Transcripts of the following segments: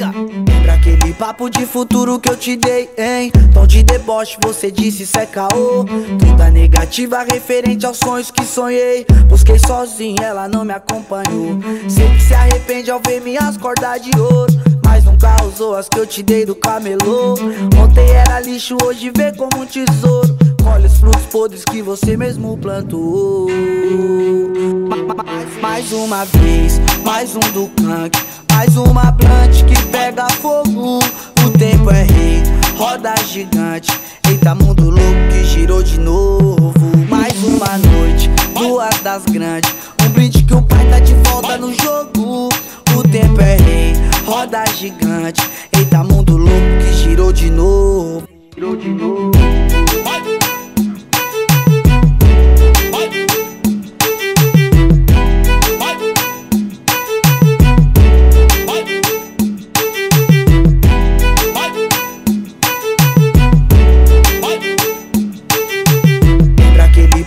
liga. Lembra aquele papo de futuro que eu te dei, hein? Tom de deboche, você disse é caô. Toda negativa referente aos sonhos que sonhei. Busquei sozinho, ela não me acompanhou. Sei que se arrepende ao ver minhas cordas de ouro. Mas nunca usou as que eu te dei do camelô. Ontem era lixo, hoje vê como um tesouro. Colhe os frutos podres que você mesmo plantou. Mais uma vez, mais um do canque. Mais uma plante que pega fogo. O tempo é rei, roda gigante. Eita, mundo louco que girou de novo. Mais uma noite, duas das grandes. Um brinde que o pai tá de volta no jogo. O tempo é rei, roda gigante. Eita, mundo louco que girou de novo. Girou de novo.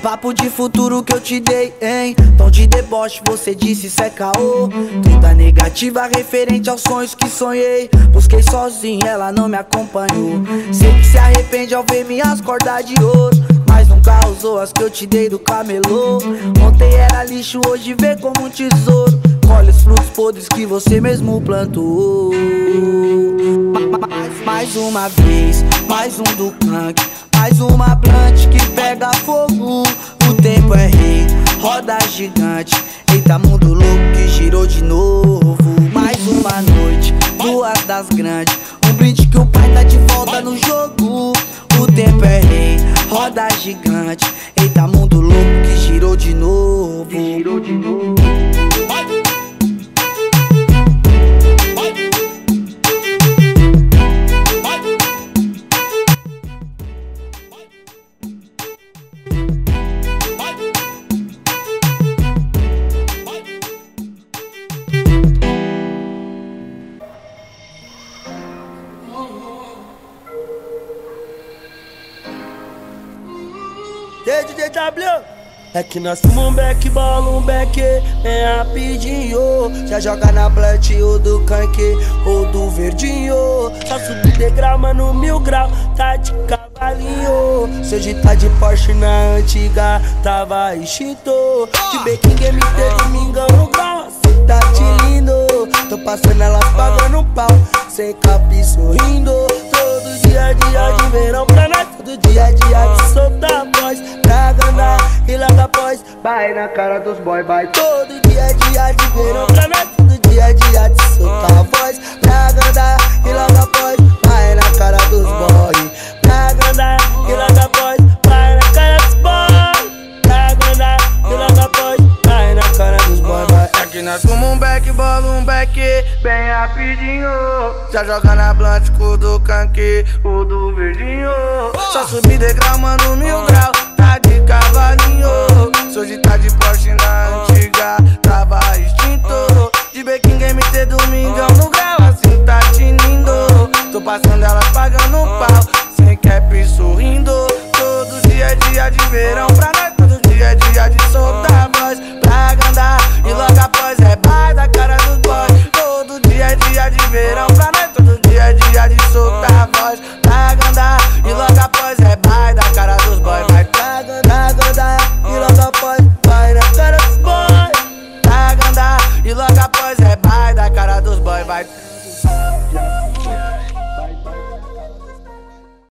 Papo de futuro que eu te dei, hein? Tom de deboche, você disse isso é caô. Toda negativa referente aos sonhos que sonhei. Busquei sozinho, ela não me acompanhou. Sei que se arrepende ao ver minhas cordas de ouro. Mas nunca usou as que eu te dei do camelô. Ontem era lixo, hoje vê como um tesouro. Colhe os frutos podres que você mesmo plantou. Mais, mais uma vez, mais um do canque. Mais uma plante que pega fogo. O tempo é rei, roda gigante. Eita, mundo louco que girou de novo. Mais uma noite, duas das grandes. Um brinde que o pai tá de volta no jogo. O tempo é rei, roda gigante. Eita, mundo louco que girou de novo. Girou de novo. DJ W? É que nós fumamos um beck, bola um beck, bem rapidinho. Já joga na plant ou do canque ou do verdinho. Só subir degrau, mano, mil grau, tá de cavalinho. Se hoje tá de Porsche na antiga, tava extinto. De Baking Game de domingão no carro, cê tá de lindo. Tô passando elas pagando pau, sem cap sorrindo boy, vai Todo dia, dia de verão. Pra nós Todo dia, dia de soltar a voz. Pra andar e logo após Vai na cara dos boy. Pra andar e logo após Vai na cara dos boy. Pra andar e logo após Vai na cara dos boy, vai É que nós fumamos um back, bola um back, bem rapidinho. Já joga na blunt com o do canque, o do verdinho. Só subir degrau, mano, mil